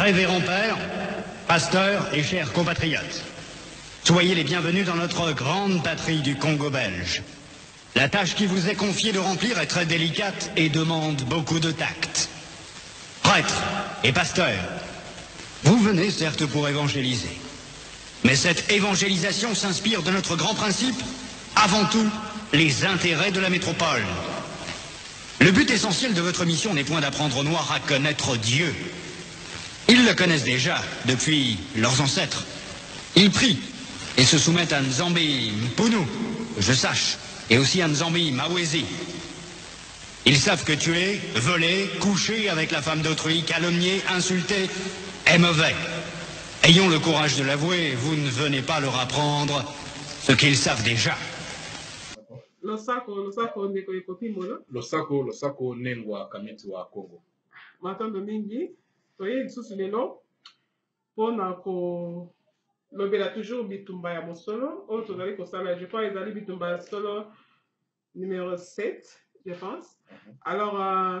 Révérend Père, Pasteur et chers compatriotes, soyez les bienvenus dans notre grande patrie du Congo belge. La tâche qui vous est confiée de remplir est très délicate et demande beaucoup de tact. Prêtres et pasteurs, vous venez certes pour évangéliser, mais cette évangélisation s'inspire de notre grand principe, avant tout les intérêts de la métropole. Le but essentiel de votre mission n'est point d'apprendre aux Noirs à connaître Dieu, ils le connaissent déjà depuis leurs ancêtres. Ils prient et se soumettent à Nzambi Mpunu, je sache, et aussi à Nzambi Mawesi. Ils savent que tuer, voler, coucher avec la femme d'autrui, calomnier, insulter est mauvais. Ayons le courage de l'avouer, vous ne venez pas leur apprendre ce qu'ils savent déjà. Losako, losako ndeko Ekopi Molo. Losako, losako Nengwa Kamiti wa Kongo. Matondo mingi. Toye lisusu lelo mpo na ko lobela toujours bitumba ya mosolo oyo tozali kosala je crois ezali bitumba ya solo numero 7 je pense mhm. alors euh,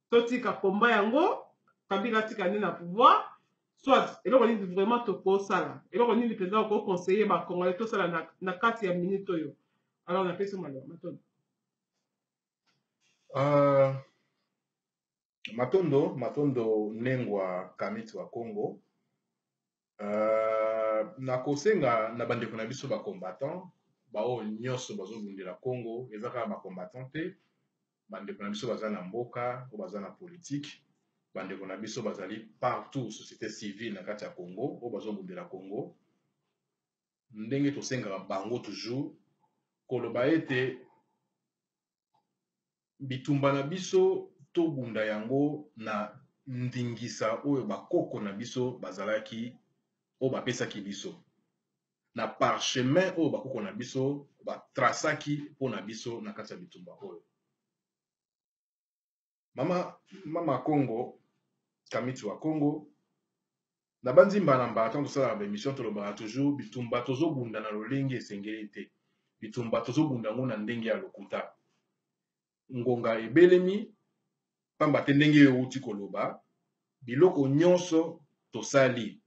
totika combat yango kabila atika nde na pouvoir soit eloko nini vraiment tokosala eloko nini mpenza okoconseille bacongolais tosala na, na kati ya minute oyo alors napesi maloba matondo uh, matondo matondo nengwa kamiti wa congo Euh, nakosenga na bandeko na biso bacombattant baoyo nyonso bazobundela congo eza kaka bacombattant te bandeko na biso baza na mboka oyo baza na politike bandeko na biso bazali partout société civile na kati ya congo oyo bazobundela congo ndenge tosengaka bango toujours koloba ete bitumba na biso tobunda yango na ndingisa oyo bakoko na biso bazalaki oyo bapesaki biso na parchemin oyo bakoko na biso batrasaki mpo na biso na kati ya bitumba oyo mama mama kongo kamiti wa kongo na banzi mbala mbala ntango tosalaka baemission tolobaka toujours bitumba tozobunda na lolenge esengeli te bitumba tozobunda yango na ndenge ya lokuta ngonga ebelemi mpamba te ndenge yo euti koloba biloko nyonso tosali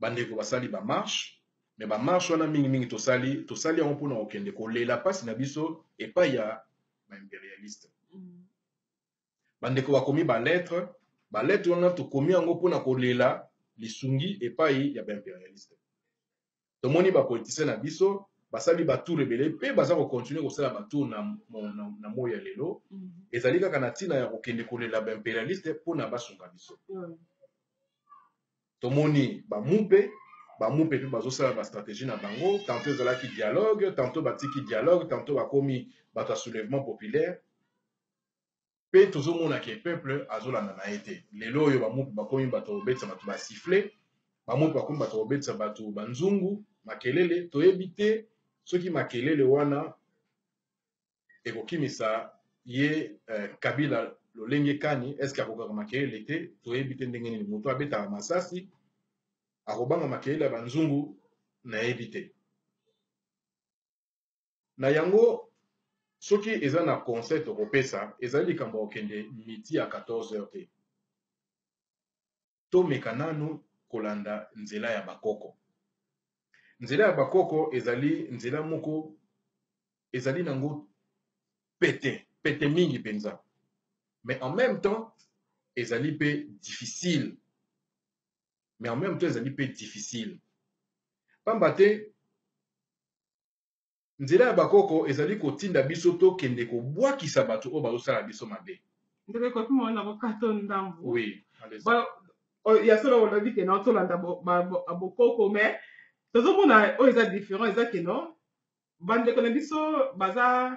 bandeko basali ba marche me ba marche wana mingi mingi tosali tosali yango mpona kokende kolela mpasi na biso epai ya baimperialiste mm. bandeko bakomi balettre balettre wana tokomi yango mpona kolela lisungi epai ya baimperialiste tomoni bapolitisien na biso basali batour ebele mpe baza kokontinue kosala batour na, na, na, na moi ya lelo mm -hmm. ezali kaka na ntina ya kokende kolela baimperialiste mpona basunga biso mm. tomoni bamupe bamupe mpe bazosala bastratégie na bango tantôt ezalaki dialogue tantôt batiki dialogue tantôt bakomi bato ya soulèvement populaire mpe tozomona ke peuple azolanda na ye te lelo oyo bamupe bakomi bato kobetisa bato basifle bamupe bakomi bato kobetisa bato banzungu makelele toyebi te soki makelele wana ekokimisa ye eh, kabila lolenge kani eske akokaka makelele te toyebi te ndenge nini moto abetaka masasi akobanga makelele ya banzungu nayebi te na yango soki eza na conseil tokopesa ezali likambo ya kokende miti ya 14 heures te tomeka nanu kolanda nzela ya bakoko. Nzela ya bakoko ezali nzela moko ezali nango pete, pete mingi mpenza. Mais en même temps, ezali mpe difficile. Mais en même temps, ezali mpe difficile. Pamba te, Nzela ya bakoko ezali kotinda biso tokende kobwakisa bato oyo bazosala biso mabe. Ndeko ekoki mwana yango kato ndambo. Oui, allez-y. Oyo ya solo olobi ke non tolanda bo- ba- bo- bokoko mais tozomona oyo eza différent eza ke non bandeko na biso baza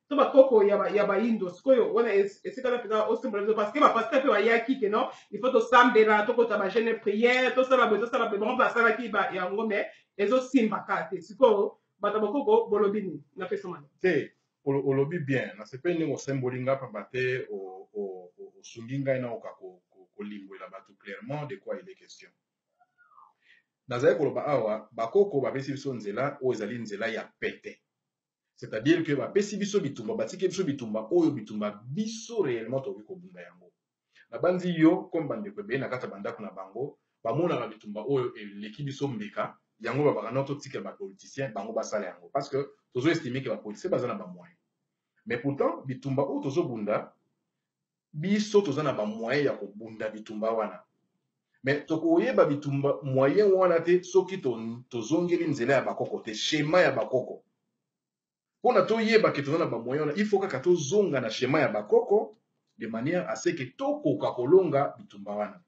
to bakoko ya, ba, ya baindo sikoyo wana esika na mpenza osembola biso parce que bapaster mpe bayaki ke non il faut tosambela tokota bagene prière tosala boye tosala boye bango mpe basalaki yango mai ezosimbaka te sikoyo bato bakoko bolobi nini napesa mwana te olobi bien nasepeli ndenge osemboli ngai mpamba te osungi ngai naoka kolimbwela bato clairement de quoi il est question nazali koloba awa bakoko bapesi biso nzela oyo ezali nzela ya pete c'est-à-dire que bapesi biso bitumba batiki biso bitumba oyo bitumba biso réellement tokoki kobunda yango nabanzi yo comme bandeko ebele na kati ya bandako na bango bamonaka bitumba oyo eleki biso mbeka yango babaka no totika bapoliticien bango basala yango parce que tozo estime ke bapoliticien baza na bamoyen mais pourtant bitumba oyo tozobunda biso toza na ba moyen ya kobunda bitumba wana me tokoyeba bitumba moyen wana te soki tozongeli nzela ya bakoko te shema ya bakoko mpona toyeba ke toza na bamoyen wana ifo kaka tozonga na shema ya bakoko de manière aseke tokoka kolonga bitumba wana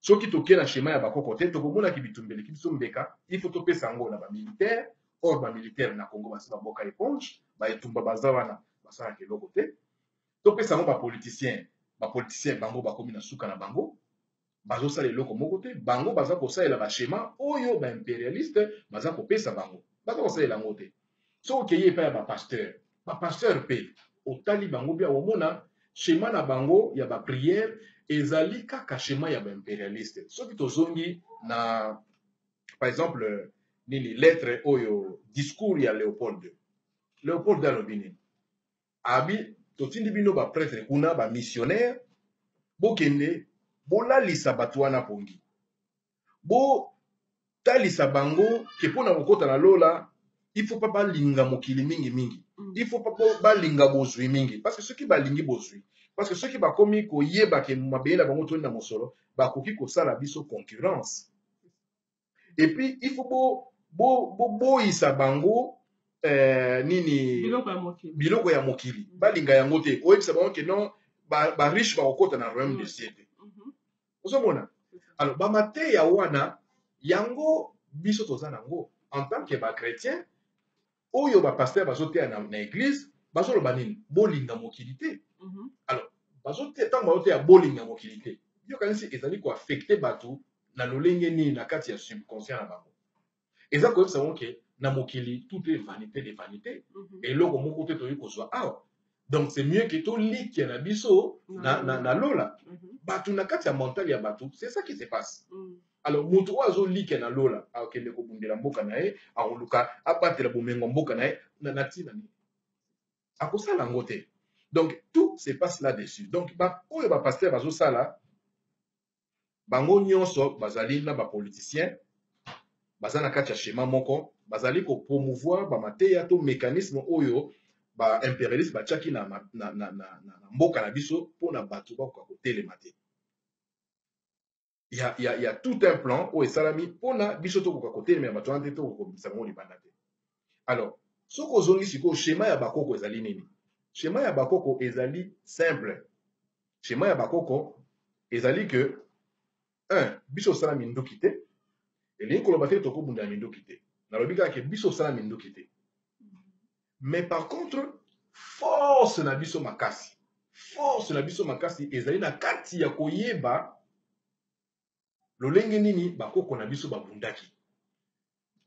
soki toke na chemin ya bakoko te tokomona ki bitumba eleki biso mbeka il faut topesa yango na ba militaire or ba militaire na congo basi baboka eponge ba etumba baza wana basalaka eloko te topesa yango ba politicien ba politicien bango bakomi na suka na bango bazosala eloko moko te bango baza kosalela bashema oyo baimperialiste baza kopesa bango baza kosalela yango te soki okei epai ya bapasteur bapasteur mpe otali bango bia omona shema na bango ya bapriere ezali kaka shema ya baimperialiste soki tozongi na par exemple nini lettre oyo discours ya leopold ii leopold ii alobi nini abi totindi bino bapretre kuna bamissionnaire bokende bolalisa bato wana pongi botalisa bango ke mpo na kokota na lola il faut pa balinga mokili mingi mingi mm. il faut pa balinga bozwi mingi parce que soki balingi bozwi parce que soki bakomi koyeba ke mabele na bango toni na mosolo bakoki kosala biso concurrence et puis il faut boboyisa bo, bo bango eh, nini biloko ya mokili, biloko ya mokili. Mm. balinga yango te oyebisa bango ke non bariche ba bakokota na royaume mm. de ciel te ozomona alors bamateya wana yango biso toza nango en tant que bachrétien oyo bapaster bazoteya na, na église bazoloba nini bolinga mokili te mm -hmm. alors ntango bazoteya bolinga mokili te yokanisi ezali koaffecte bato na lolenge nini na kati ya subconscient na bango eza koyebisa yango ke na mokili tout est vanité de vanité mhm. eloko moko te toyei kozwa awa donc c'est mieux ke tolikia na biso na, mhm. na, na lola mhm. bato na kati ya mental ya bato c'est ça qui se passe alors moto oyo azolikia na lola akende kobundela mboka na ye akoluka abatela bomengo mboka na ye na ntina nini akosala yango te donc tout se passe là dessus donc baoyo bapaster bazosala bango nyonso bazali na ba politiciens baza na kati ya schéma moko bazali ko promouvoir ba mateya to mécanisme oyo ba impérialistes batiaki na, na, na, na, na, na mboka na biso mpo na bato bakoka kotelema te ya, ya, ya tout un plan oyo esalami mpo na biso tokoka kotelemela bato wana te tokoka kobimisa bango libanda te alors soki ozongi sikoyo shema ya bakoko ezali nini shema ya bakoko ezali simple shema ya bakoko ezali ke un biso osala minduki te elingi koloba te tokobunda ya minduki te nalobi kaka ke biso osala minduki te mais par contre force na biso makasi force na biso makasi ezali na kati ya koyeba lolenge nini bakoko na biso babundaki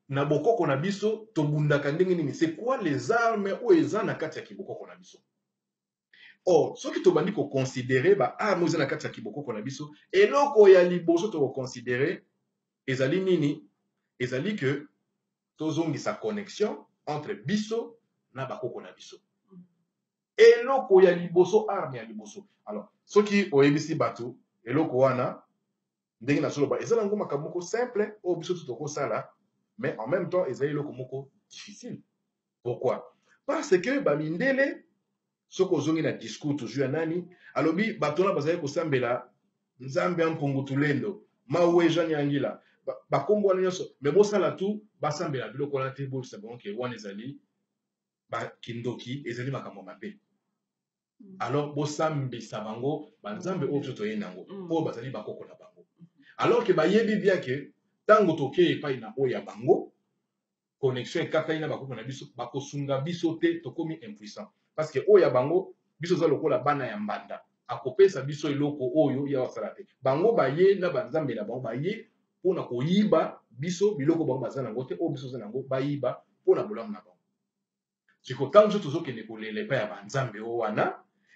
na bokoko na biso tobundaka ndenge nini c'est quoi les armes oyo eza na kati ya kibokoko na biso or soki tobandi koconsidere baarme eza na kati ya kibokoko na biso eloko ya liboso tokoconsidere ezali nini ezali ke tozongisa connexion entre biso na bakoko na biso eloko ya liboso arme ya liboso alors soki oyebisi bato eloko wana ndenge nazoloba eza nango makambo moko simple oyo biso tu tokosala mais en même temps ezali eloko moko difficile pourquoi parce que bamindele soki ozongi na discours toujours ya nani alobi bato wana bazali kosambela nzambe ya mpungu tulendo mawe jean yangila bakombo wana nyonso me bosala tu basambela biloko wana te boyebisa bango ke wana ezali ba kindoki ezali makambo mabe mm. alors bosambisa bango banzambe oyo biso toyei na yango mm. oyo bazali bakoko na bango alors ke bayebi bia ke ntango tokei epai na oyo ya bango connexion ekatani na bakoko na biso bakosunga biso te tokomi impuissant parce que oyo ya bango biso eza lokola bana ya mbanda akopesa biso eloko oyo ya basala te bango baye na banzambe na bango baye mpo na koyiba biso biloko bango baza nango te oyo biso oza nango bayiba mpo na bolamu na bango siko ntango biso tozokende kolela epai ya banzambe oyo wana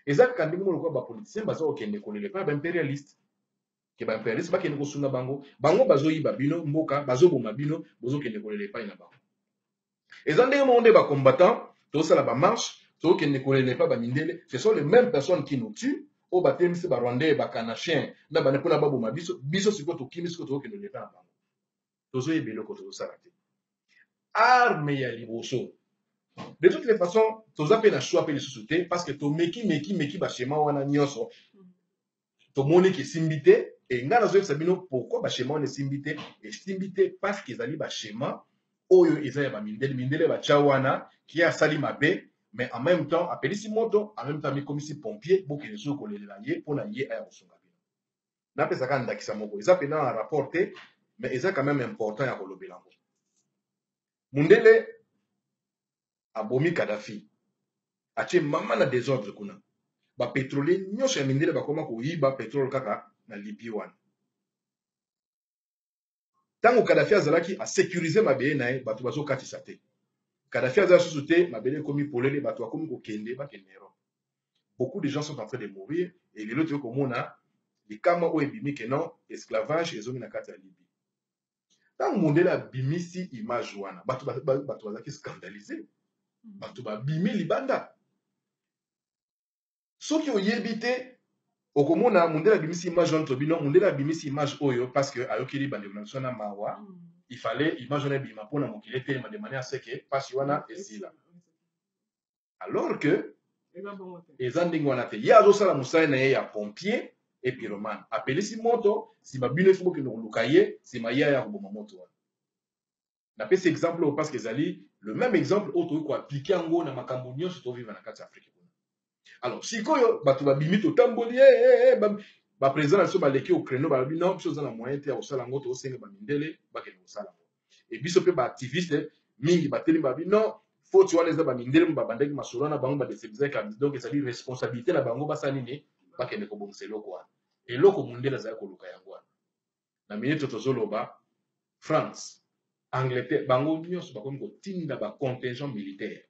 eza kaka ndenge molokola bapolitisien baza kokende kolela epai ya baimperialiste ke baimperialiste bakende kosunga bango bango bazoyiba bino mboka bazoboma bino bozokende kolela epai na bango eza ndenge moko nde ba combattants tosala ba marche tokende kolela epa ba mindele ce sont les mêmes personnes qui nous tuent oyo batemisi ba rwandais ba kanachien na bane mpona baboma biso biso sikoyo tokimi sikoyo tokokende koleka na bango tozoyeba eloko tozosala te arme ya liboso de toutes les façons toza mpe na choix mpe lisusu te parce que tomeki meki meki bachema wana nyonso tomoni ke esimbi te e ngai nazoyebisa bino pourquoi bashema wana esimbi te esimbi te parce que ezali bashema oyo eza ya bamindele mindele batya wana ki asali mabe mais en même temps apelisi moto en même temps amikomisi pompier bokende soki kolelela ye mpo na ye aya kosunga bino napesaka ndakisa moko eza mpena na rapport te mais eza quand même important ya kolobela yango mundele abomi kadafi atie mama na desordre kuna bapetrolier nyonso ya mindele bakoma koyiba petrole kaka na libye wana ntango kadafi azalaki asecurise mabele na ye bato bazokatisa te kadafi aza susu te mabele ekomi polele bato bakomi kokende bakende na europe beaucoup de gens sont en train de mourir e lelo toyei komona likama oyo ebimi ke non esclavage ezongi na kati ya libye ntango mondele abimisi image wana bato bazalaki scandalise bato babimi libanda soki oyebi te okomona mondele abimisi image wana tobino mondele abimisi image oyo parce que ayokeli bandeko na biso na mawa mm. ifale image wana ebima mpo na mokili etelema de manière seke mpasi wana esila alors que eza ndenge wana te ye azosala mosali na ye ya pompier e piromane apelisi moto nsima bino efo bokende koluka ye nsima ye aya koboma moto wana napesi exemple oyo parce que ezali le même exemple oyo tokoki koaplike yango na makambo nyonso toviva na kati ya afrike kuna alors sikoyo bato babimi totamboli hey, eh, eh, hey, eh, hey, baprésident na biso baleki au créneau balobi non biso oza na moyen te ya kosala yango tokosenga bamindele bakende kosala yango e biso mpe baactiviste mingi batelemi babi non foti wana eza bamindele mo babandaki masolo wana bango badestabilisaki kabila donc ezali responsabilité na bango basala nini bakende kobongisa eloko wana eloko mondele azali koluka yango wana na minute tozoloba france angleterre bango nyonso bakomi kotinda bacontingent militaire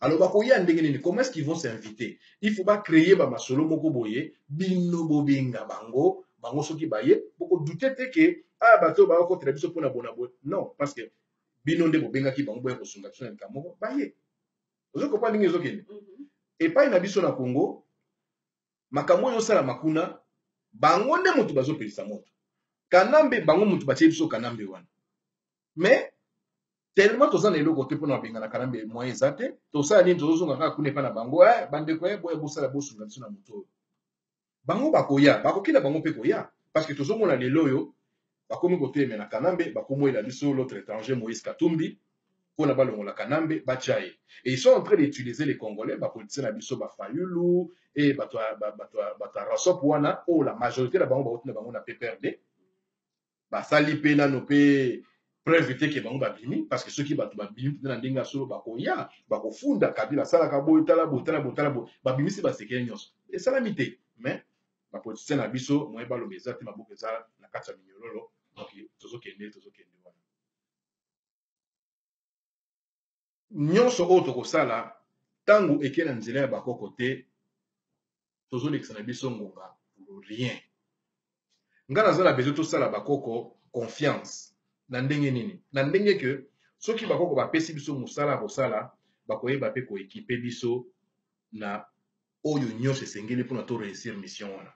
alors bakoya ndenge nini comment est-ce qu'ils vont s'inviter il faut bacreye bamasolo moko boye bino bobenga bango bango soki baye bokodute te ke aya ah, bato oyo bakokotela biso mpona bona boye non parce que bino nde bobengaki bango boya kosunga biso na likambo moko baye ozo kopa ndenge ezokende mhm. epai na biso na congo makambo oyo osalama kuna bango nde moto bazopelisa moto kanambe bango moto batie biso kanambe wana mais tellement toza na eloko te mpo na bengana kanambe moyen eza te tosala nini tozozonga kaka kuna epai na bango e eh, bandeko ye eh, boya bosala bosunga biso na moto oyo bango bakoya bakoki na bango mpe koya parce que tozomona lelo oyo bakomi kotelemela kanambe bakomwela biso l'autre étranger moïse katumbi mpo na balongola kanambe batya ye et ils sont en train d'utiliser les congolais bapolitisien na biso bafayulu e bato ya rasop wana oyo la majorité na bango bauti na bango na pprd basali mpe nano mpe preuve te ke bango babimi parce que soki bato babimi mpenza na ndenge ya solo bakoya bakofunda kabila asalaka boye tala boye tala boye tala boye babimisi basekele nyonso esalami te mais bapolitisien na biso moye baloba eza te maboko eza na kati ya minyololo donc tozokende tozokende nyonso oyo tokosala ntango eke na nzela ya bakoko te tozolekisa na biso ngonga rien ngai naza na besoin tosala bakoko confiance na ndenge nini na ndenge ke soki bakoko bapesi biso mosala ya kosala bakoyeba mpe koekipe biso na oyo nyonso esengeli mpona to réussir mission wana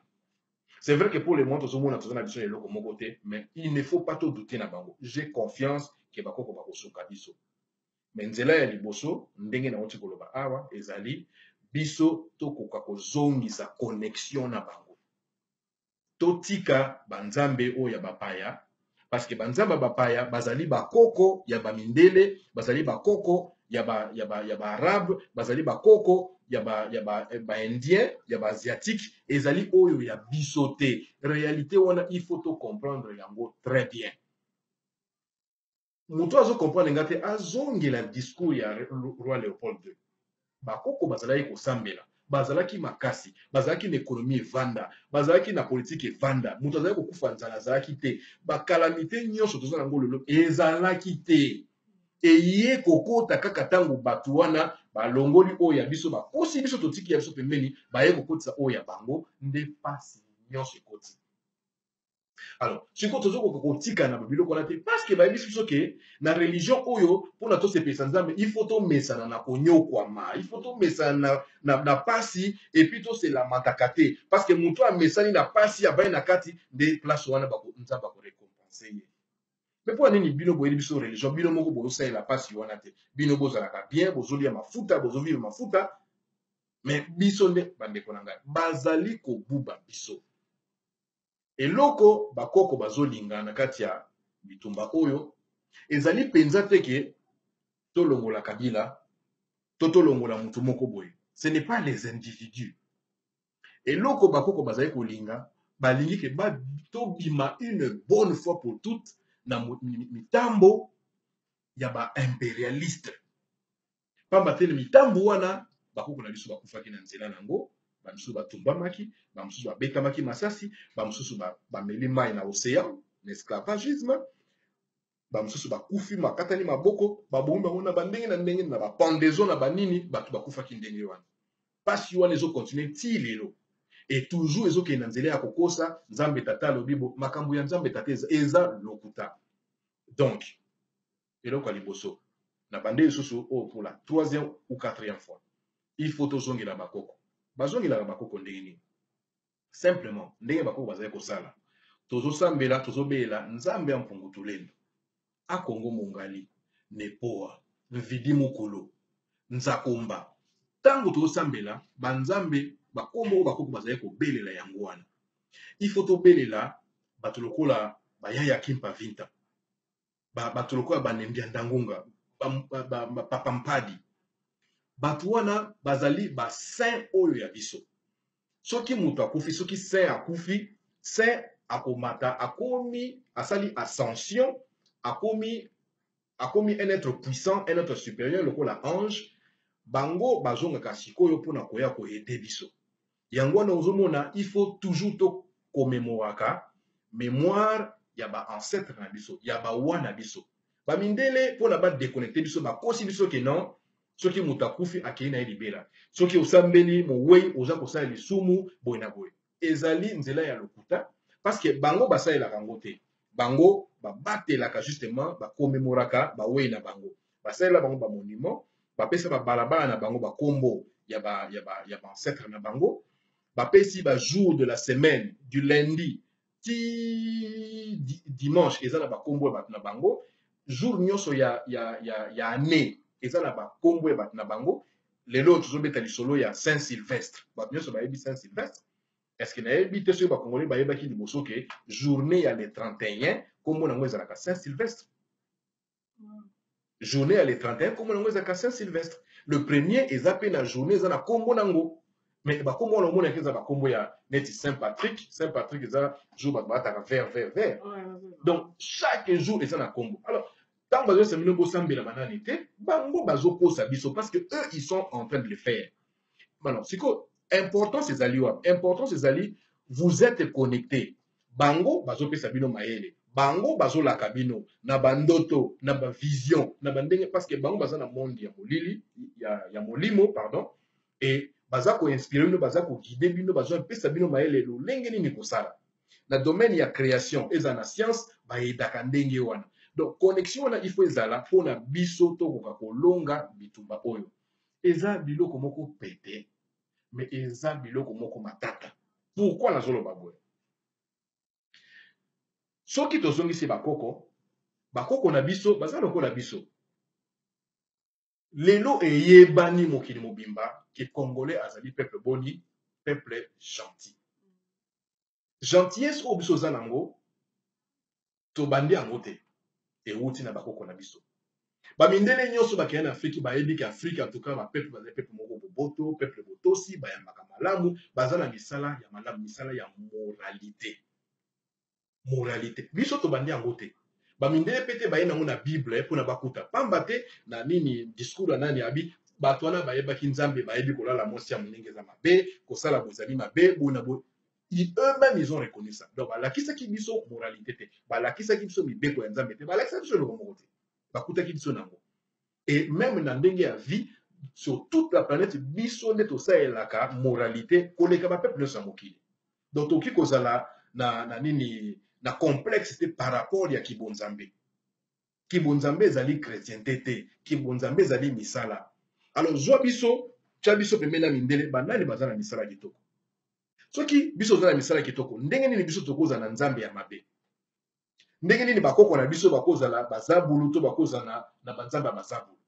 C'est vrai que pour le moment, tozo mona toza na biso eloko moko te, mais il ne faut pas to douter na bango. J'ai confiance que bakoko bakosuka biso. Mais nzela ya liboso, ndenge na oti koloba awa, ezali biso tokoka kozongisa connexion na bango. Totika banzambe oyo ya bapaya, parce que banzambe ya bapaya bazali bakoko ya bamindele bazali bakoko ya baarabe ba, ba bazali bakoko ya baindien ba, ba ya baasiatique ezali oyo ya biso te réalité wana il faut tocomprendre yango très bien moto azo comprendre nga te azongela discours ya roi leopold ii bakoko bazalaki kosambela bazalaki makasi bazalaki na ekonomi evanda bazalaki na politiki evanda moto azalaki kokufa nzala azalaki te bakalamite nyonso toza nango lelo ezalaki te eye kokota kaka ntango bato wana balongoli oyo ya biso bakosi biso totiki ya biso pembeni baye kokotisa oyo ya bango nde mpasi nyonso ekoti alors sikoyo tozo koka kotika na babiloko wana te parce que bayebisi biso ke na religion oyo mpona tosepelisa nzambe il faut tomesana na konyokwama il faut tomesana na, na, na pasi epuis toselamataka te parce que moto oyo amesani na pasi avandi na kati nde place wana bako, nzambe akorekompense ye me mpo nini bino boyebi biso religion bino moko bozosalela pasi wana te bino bozalaka bien bozolia mafuta bozovive mafuta me biso nde bandeko na ngai bazali kobuba biso eloko bakoko bazolinga na kati ya bitumba oyo ezali mpenza te ke tolongola kabila to tolongola motu moko boye ce n'est pas les individus eloko bakoko bazali kolinga balingi ke ba, tobima une bonne fois pour toute na mitambo ya baimperialiste mpamba te na mitambo wana bakoko na biso bakufaki na nzela na yango bamosusu batumbamaki bamosusu babetamaki masasi bamosusu bameli mai na ocean na esclavagisme bamosusu bakufi makatani maboko babomi bango na bandenge na ndenge na bapendaison na banini bato bakufaki ndenge wana mpasi wana ezokontinue ti lelo e toujours ezokende na nzela ya kokosa nzambe tata alobi makambo ya nzambe tata eza lokuta donc eloko ya liboso na bande lisusu oyo oh, pour la troisième ou quatrième fois il faut tozongela bakoko bazongelaka bakoko ndenge nini simplement ndenge bakoko bazali kosala tozosambela tozobelela nzambe ya mpungu tulendo akongo mongali nepoa mvidi mokolo nzakomba ntango tozosambela banzambe bakombo oyo bakoko bazali kobelela yango wana il faut tobelela bato lokola bayaya kimpa vinta bato lokola banendiandangunga bapapampadi bato wana bazali basaint oyo ya biso soki moto akufi soki saint akufi saint akomata akomi asali ascension akomi akomi un être puissant un être supérieur lokola ange bango bazongaka sikoyo mpona koya koede biso yango wana ozomona il faut toujours to commémoraka mémoire ya ba ancêtre na biso ya bawa na biso bamindele mpo na badeconnecte biso bakosi biso ke non soki moto akufi akei na ye libela soki osambeli mowei oza kosala lisumu boye na boye ezali nzela ya lokuta parceke bango basalelaka yango te bango babatelaka justement bakomemoraka bawei na bango basalela bango ba monument bapesa babalabala na bango bakombo ya ba ya ba ya ba ancêtre na bango bapesi ba jour de la semaine du lundi ti dimanche eza na bakombo ya bato na bango jour nyonso ya ya ya ya année eza na bakombo ya bato na bango lelo tozobeta lisolo ya saint sylvestre bato nyonso bayebi saint sylvestre eske nayebi te soki bakongole bayebaki liboso ke journée ya le 31 kombo nango ezalaka saint sylvestre journée ya le 31 nkombo nango ezalaka saint sylvestre le premier eza mpe na journée eza na nkombo nango mais bakombo wana omonaki eza bakombo ya neti saint patrick saint patrick eza jour bato balataka vert vert vert donc chaque jour eza na nkombo alors ntango bazoyesa bino bosambela banani te bango bazokosa biso parce que eux ils sont en train de le faire Maintenant, siko importance ezali wapi? Importance ezali vous êtes connecté. Bango bazopesa bino mayele. Bango bazolaka bino na bandoto, na ba vision, na bandenge parce que bango baza na monde ya molili ya, ya molimo pardon et baza ko inspirer bino, baza ko guider bino, bazo pesa bino mayele lolenge nini kosala. Na domaine ya création, eza na science, bayedaka ndenge wana. Donc connexion wana il faut ezala mpona biso tokoka kolonga bitumba oyo. eza biloko moko pete mais eza biloko moko matata pourkui nazoloba boye soki tozongisi bakoko bakoko na biso baza lokola biso lelo eyebani mokili mobimba ke congolais azali peuple boni peuple gentil gentillesse oyo biso oza nango tobandi yango te ewuti na bakoko na biso bamindele nyonso bakei na afriki bayebi ke afriki antuka bapeple bazali peple moko boboto peple botosi bayambaka malamu baza na misala ya malamu misala ya moralité moralité biso tobandi yango te bamindele mpe te baye nango na bible mpo na bakuta pamba te na nini discours ya nani abi bato wana bayebaki nzambe bayebi kolala mwasi ya molenge eza mabe kosala bozali mabe bona bo ils eux-mêmes ils ont reconnu ça donc balakisaki biso moralité te balakisaki biso mibeko ya nzambe te balakisaki biso eloko moko te bakutaki biso nango et même na ndenge ya vie sur toute la planète biso nde tosalelaka moralité koleka bapeuple nyonso ya mokili donc tokoki kozala na, na nini na complexe te par rapport ya kibonzambe kibonzambe ezali chrétienté te kibonzambe ezali misala alors zwa biso tya biso pembeni na mindele banani baza na misala kitoko soki biso toza na misala kitoko ndenge nini biso tokozala na nzambe ya mabe ndenge nini bakoko na biso bakozala bazabulu to bakozala na banzambe ya bazabulu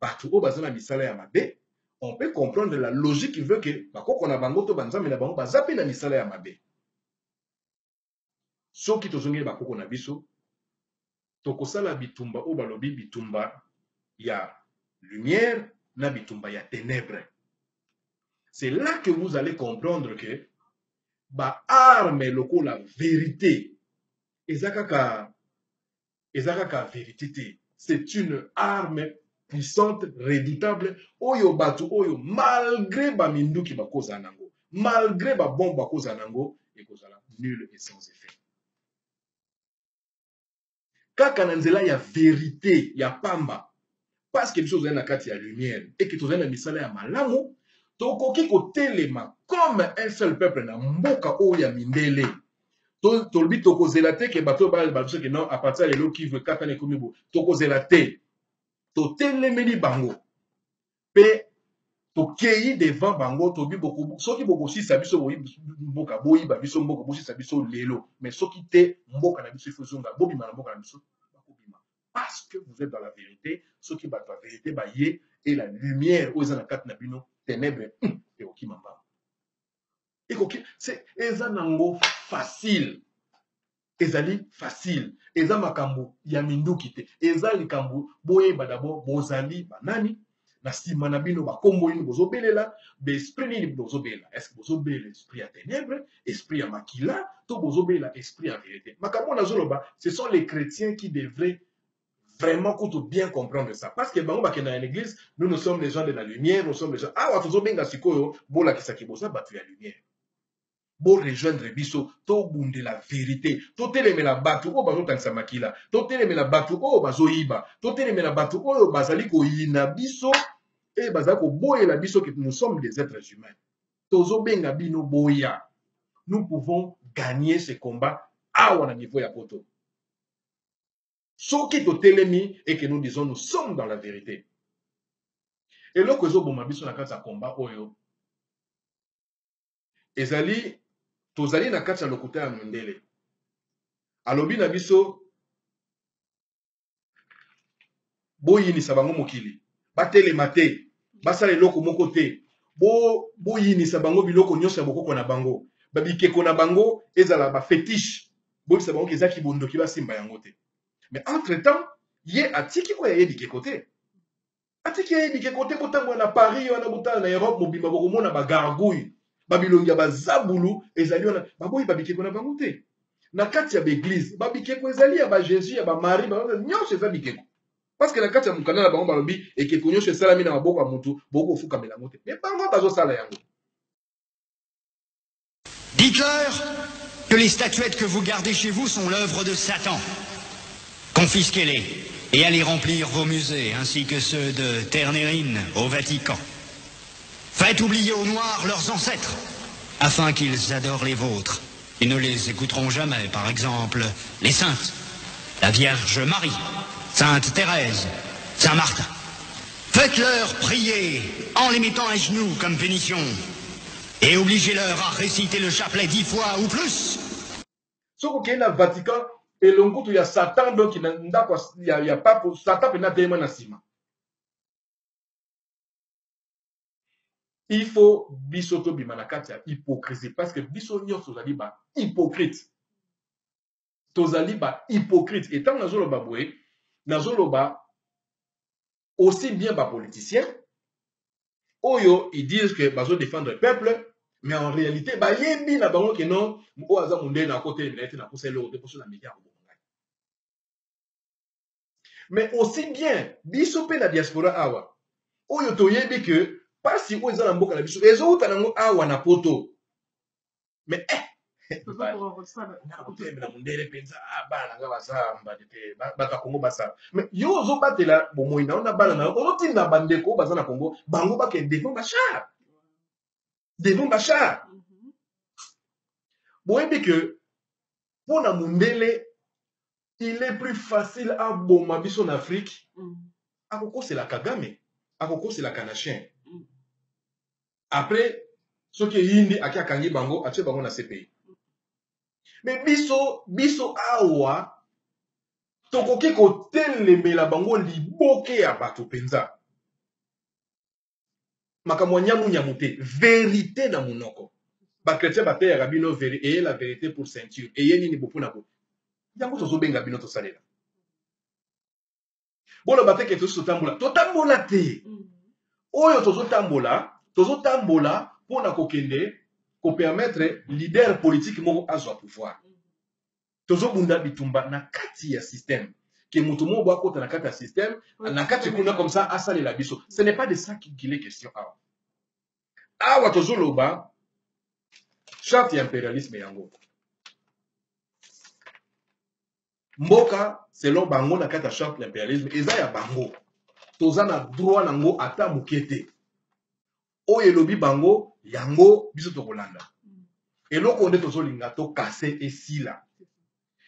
bato oyo baza na misala ya mabe on peut comprendre la logique veut que bakoko na bango to banzambe na bango baza mpe na misala ya mabe soki tozongeli bakoko na biso tokosala bitumba oyo balobi bitumba ya lumière na bitumba ya ténèbre c'est là que vous allez comprendre que baarme lokola vérité eza kaka eza kaka verite te c'est une arme puissante redoutable oyo bato oyo malgré baminduki bakozala na yango malgré babombe bakozala na yango ekozala nul et sans effet kaka na nzela ya verite ya pamba parce que biso tozali na kati ya lumière et que tozali na misala ya malamu tokoki kotelema comme un seul peuple na mboka oyo ya mindele tolobi tokozela te ke bato oyo bayeba biso ke non apartir ya lelo kivu ekatana ekomi bo tokozela te totelemeli bango mpe tokei devant bango tobi soki bokosisa biso mboka boyiba biso mboka bosisa biso lelo mais soki te mboka na biso ifo ezonga bobima na mboka na biso parce que vous êtes dans la vérité soki bato ya verité baye e la lumière oyo eza na kati na bino ténèbre hmm, ekokima mbala ekoki eza nango facile ezali facile eza makambo ya minduki te eza likambo boyeba dabord bozali banani na nsima na bino bakombo nini bozobelela baesprit nini bozobelela estce bozobelela esprit ya ténèbre esprit ya makila to bozobelela esprit ya vérité makambo oyo nazoloba ce sont les chrétiens qui devraient vraiment kutu bien comprendre ça parce que bango bakendaka na église nous nous sommes les gens de la lumière nous sommes les gens awa tozobenga sikoyo bolakisaki boza bato ya lumière bo rejoindre biso tobundela verite totelemela bato oyo bazotangisa makila totelemela bato oyo bazoyiba totelemela bato oyo bazali koyina biso e bazali koboyela biso ke nous sommes des êtres humains tozobenga bino boya nous pouvons gagner ce combat awa na niveau ya poto soki totelemi et que nous disons nous sommes dans la vérité eloko ezoboma biso na kati ya combat oyo ezali tozali na kati ya lokuta ya mondele alobi na biso boyinisa bango mokili batelema te basala eloko moko te boyinisa bo bango biloko nyonso ya bokoko na bango babikeko na bango ezala bafetishe boyebisa bango eza kibondoki basimba yango te mais entre temps ye atiki koya ye bikeko te atiki ye bike kote botambola na paris wana botala na europe mobimba bokomona bagargouille babilongi ya bazabulu ezali wana baboyi babikeko na bango te na kati ya baeglize babikeko ezali ya bajesus ya bamarie ba nyonso eza bikeko parceke na kati ya mokanda na bango balobi ekeko nyonso esalami na maboko ya motu bokofukamela yango te me bango bazosala yango dites-leur que les statuettes que vous gardez chez vous sont l'œuvre de Satan. Confisquez-les et allez remplir vos musées, ainsi que ceux de Ternérine au Vatican. Faites oublier aux Noirs leurs ancêtres, afin qu'ils adorent les vôtres. Ils ne les écouteront jamais, par exemple, les saintes, la Vierge Marie, Sainte Thérèse, Saint Martin. Faites-leur prier en les mettant à genoux comme punition Et obligez leur à reciter le chapelet dix fois ou plus. Soki okei na Vatican, elonkutu ya Satan donc na ndako ya, ya pape, Satan mpenza atelema na nsima. Il faut biso tobima na kati ya hypocrisie parce que biso nyonso tozali ba hypocrite. tozali ba hypocrite et ntango nazoloba boye nazoloba aussi bien ba politiciens oyo ils disent que bazo défendre peuple mais en réalité bayebi na bango ke non oyo aza mondele na kotelemela ye te nakosa eloko te mposo na media akoboma ngai mais aussi bien biso mpe na diaspora awa oyo toyebi ke mpasi oyo eza na mboka na biso ezowuta nango awa na poto mais eh, nakotembe na mondele mpenza ah, bana nanga baza mbadi mpe bato ya kongo basala mais yo ozobatela bomoi na yo na bana na yo ozotinda bandeko oyo baza na kongo bango bakende defendre bashar devant bachar mhm. boyebi ke mpo na mondele il est plus facile aboma biso na afrique mm. akokosela kagame akokosela kanachien mm. après soki eyindi ake akangi bango atie bango na cpi me biso biso awa tokoki kotelemela bango liboke ya bato mpenza makambo ya nyamu nyamu te verite na monoko bakretien bateyaka bino veri, eye la verite pour ceinture eye nini bopo na bo yango tozobenga bino tosalela boloba te ke tosi totambola totambola te mm. oyo tozotambola tozotambola mpo na kokende kopermettre leader politique moko azwa pouvoir tozobunda bitumba na kati ya système ke moto moko bo akota na kati ya système na kati kuna comme ça asalela biso ce n'est pas de ça qu'il est question awa awa tozoloba charte ya impérialisme yango mboka selon bango na kati ya charte ya impérialisme eza ya bango toza na droit nango ata moke te oyo elobi bango yango biso tokolanda eloko nde tozolinga tokase esila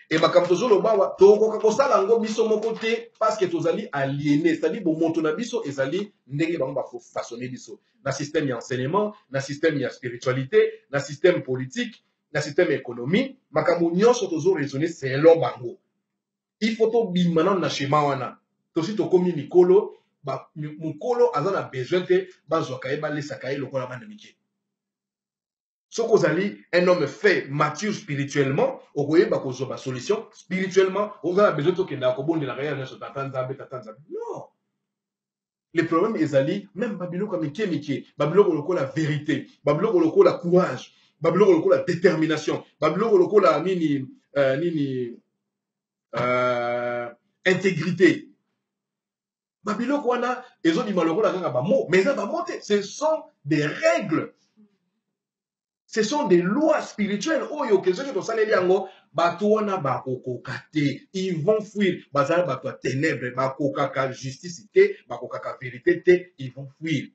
e makambo tozoloba awa tokoka kosala yango biso moko te parceke tozali aliene cetadi bomoto na biso ezali ndenge bango bafasone biso na systeme ya enseignement na systeme ya spiritualité na systeme politique na systeme ya économie makambo nyonso tozoraisonne selon bango il faut tobima nano na shema wana tosi tokomi mikolo ba, mokolo aza na besoin te bazwaka ye balesaka ye lokola bana mike soki ozali un homme fait mature spirituellement okoyeba kozwa basolution spirituellement oza na besoin tokendaka kobondelaka ye nyonso tata nzambe tata nzambe non le problème ezali meme babiloko ya mike mike babiloko lokola verité babiloko lokola courage babiloko lokola détermination babiloko lokola nini uh, nini uh, intégrité babiloko wana ezobima lokola kaka bamo mais eza bamo te ce sont des règles ce sont des lois spirituelles oyo ke soki tosaleli yango bato wana bakokoka te ils vont fuir bazala bato ya ténèbre bakokaka justice te bakokaka vérité te ils vont fuir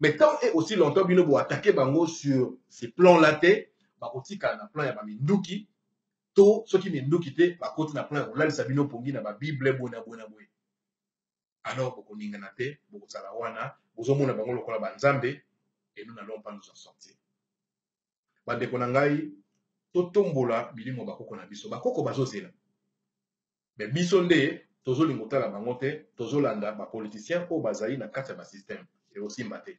mais tant et aussi longtemps bino boatake bango sur ce plan là te bakotikala na plan ya baminduki to soki minduki te bakoti na plan ya kolalisa bino mpongi na babible boye na boye na boye alors bokoningana te bokozala wana bozomona bango lokola banzambe et nous n'allons pas nous en sortir bandeko na ngai totombola milimo ya bakoko na biso bakoko bazozela me biso nde tozolinga kotala bango te tozolanda bapoliticien oyo bazali na kati ya basysteme ekosimba te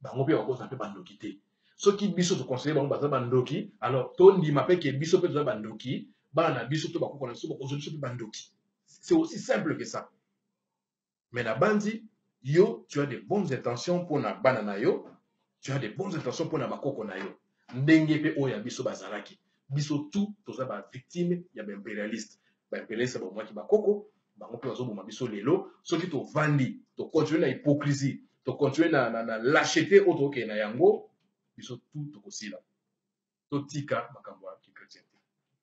bango mpe bakozala mpe bandoki te soki biso toconsidere bango baza bandoki alors tondima mpe ke biso mpe toza bandoki bana na biso to bakoko na biso bakozwa biso mpe bandoki c'est aussi simple que ça mais nabanzi yo tu as de bonnes intentions mpo na bana na yo tu as de bonnes intentions mpo na bakoko na yo ndenge mpe oyo ya biso bazalaki biso tu toza ba victime ya ba imperialiste ba imperialiste babomaki bakoko bango mpe bazoboma biso lelo soki tovandi tokontinue na hypocrisie tokontinue na, na, na lachete oyo tokokende na yango biso tu tokosila totika makambo ya kikretiente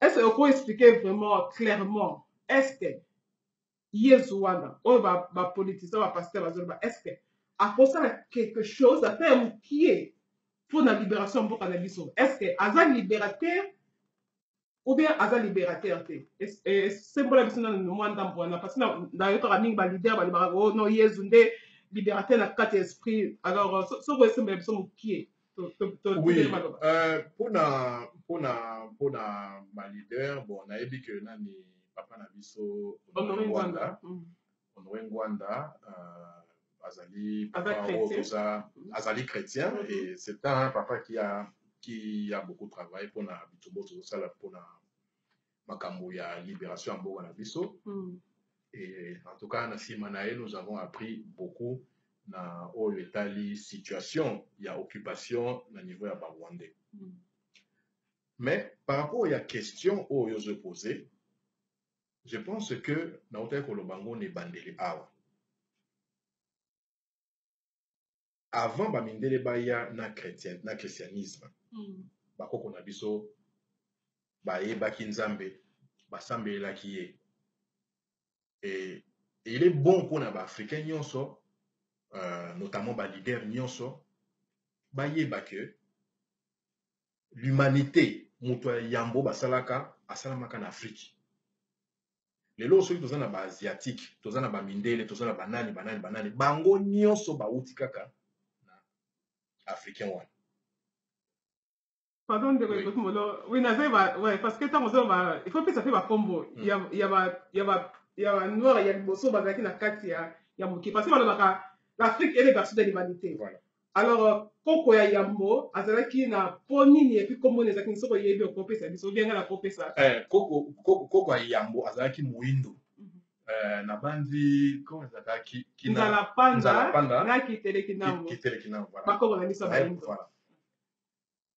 Est-ce que oko expliquer vraiment clairement est-ce que Yesu wana oyo ba, ba politiciens ba pasteurs bazoloba est-ce que akosala quelque chose ata ya mokie mpo na liberation ya mboka na biso est-ce que aza libérateur ou bien aza libérateur te Es- eh, sembola biso na mwa ndambo wana parce que na- nayokaka mingi balider balobaka o no yezu nde libérateur na kati ya esprit alors so- soko esembela biso mokie oui euh, pona pona pona ba leader bon nayebi que nani papa na biso honore ngwanda honore mm. ngwanda euh, azali papa oyo toza azali chrétien mm-hmm. et c'est un papa qui a qui a beaucoup travaillé pona bitumba tozosala pona makambo ya liberation ya mboka na biso mm. et en tout cas na nsima na ye nous avons appris beaucoup na oyo etali situation ya occupation na niveau ya barwandais mm. mais par rapport ya question oyo ozo pose je pense que nautaki koloba ngo na ebandeli awa avant ba mindele baya na chrétien na christianisme mm. bakoko na biso bayebaki nzambe basambelelaki ye et il est bon mpo na baafricain nyonso euh, notamment baleader nyonso bayeba ke l'humanité moto ya yambo basalaka asalamaka na afrique lelo soki toza na baasiatique toza na bamindele toza na banani banani banani bango nyonso bauti kaka na africain wana pardon ndeko oui. ekoki molo oui nazali ba ouais parce que ntango ozoloba il faut pesa mpe bakombo mm. ya ya ba ya ba ya ba noir ya liboso bazalaki na kati ya ya moke parce que balobaka l'afrique est le berceau de l'humanité voilà. Alors euh, koko ya yambo azalaki na po nini epi kombo na ezalaki soki oyebi okopesa biso obianga na kopesa eh, koko, koko, koko ya yambo azalaki moindo mm -hmm. eh, nabanzi koko ezalaki kinzala panda na kitele kinambo kitele kinambo voilà. bakoko na biso bayindo voilà.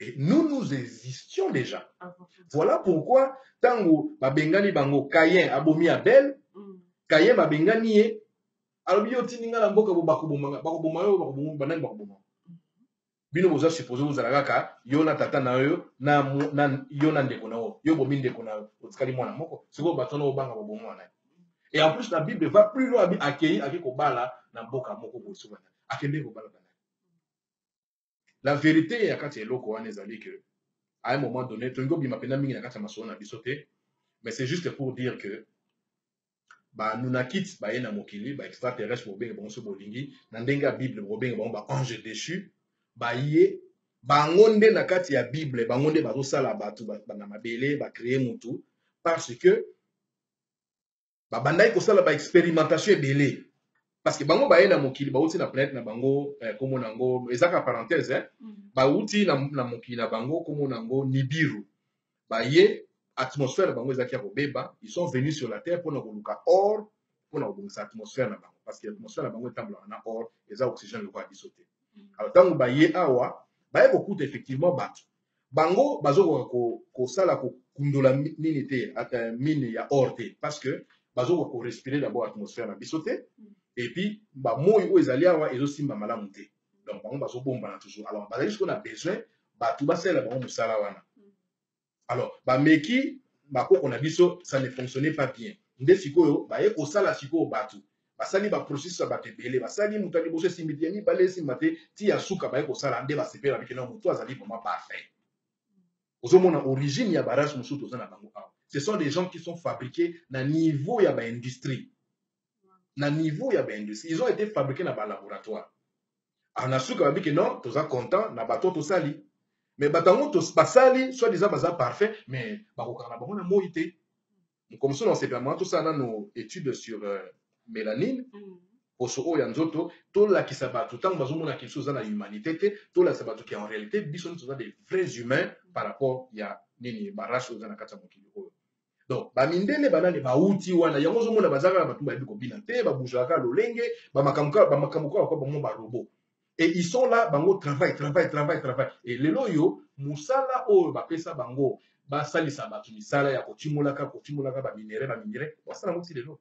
Et nous nous existions déjà voilà pourquoi ntango babengani bango kayen abomi abel Mm. kayen babengani ye alobi yo otindi ngai na mboka bo bakoboma nga- bakoboma yo bakoboma banani bakoboma yo? bino boza suppose ozala kaka yo na tata na yo na, mu- na yo na ndeko na yo yo bomi ndeko na yo otikali mwana moko sikoyo bato wana obanga baboma wana et en plus la bible va plus loin abi- akei ake kobala na mboka moko boye soki wana akendeki kobala bana La verite ya kati ya eloko wana ezali que à un moment donné tolingi kobima mpenza mingi na kati ya masolo na biso te mais c'est juste pour dire que banunakite baye na mokili ba extraterrestre bobenga bango so bolingi na ndenge ya bible bobenga bango ba ange déchu baye bango nde na kati ya bible bango nde bazosala bato na mabele bacreye motu parce que babandaki kosala ba experimentation ebele parce que bango baye na mokili bauti na planète na bango eh, kombo na yango eza kaka parenthèse eh? mm. bauti na, na mokili na bango kombo na yango nibiru baye atmosphère na bango ezalaki ya kobeba ils sont venus sur la terre mpona koluka or mpona kobongisa atmosphère na bango parce que atmosphère na bango etambolaka na or eza oxygène lokola biso te mm. alors ntango baye awa baye kokuta effectivement bato bango bazokoka kosala ko kokundola nini te ata mine ya or te parce que bazokoka korespire d'abord atmosphère na biso te epuis bamoi oyo ezali awa ezosimba malamu te donc bango bazobombana toujours alors bazali sikoyo na besoin bato basalela bango mosala wana alors bameki bakoko na biso ça ne fonctionnait pas bien nde sikoyo baye kosala sikoyo bato basali ba processus ya bato ebele basali moto ya liboso esimbi te ya mibale esimba te ti ya suka baye kosala nde basepela bikena motu azali vraiment parfait ozomona origine ya barace mosusu toza na bango awa ce sont des gens qui sont fabriqués na niveau ya baindustrie na niveau ya baindustrie ils ont été fabriqués na balaboratoire alors na suka babi ke non toza content na bato tosali mais bato yango basali soit disant baza parfait mais bakokaka na bango na moi te mokolo mosusu nakosepela mwana tosala nano étude sur euh, mélanine mm. poso oyo ya nzoto tolakisa bato ntango bazomonaka biso oza na humanité te tolakisa bato ke en réalité biso neti oza des vrais humains par rapport ya nini barace oyo eza na kati ya mokili oyo donc bamindele banani bauti wana yango ozomona baza kaka bato bayebi kobina te babuzaka lolenge bamakambo kaka bamwa barobo et ils sont là bango travail travail travail travail et lelo oyo mosala oyo bapesa bango basalisa bato misala ya kotimolaka kotimolaka baminere baminere basala yango ti lelo